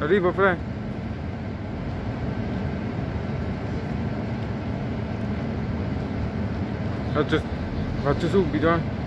Arrivo Fre. Faccio, faccio subito eh.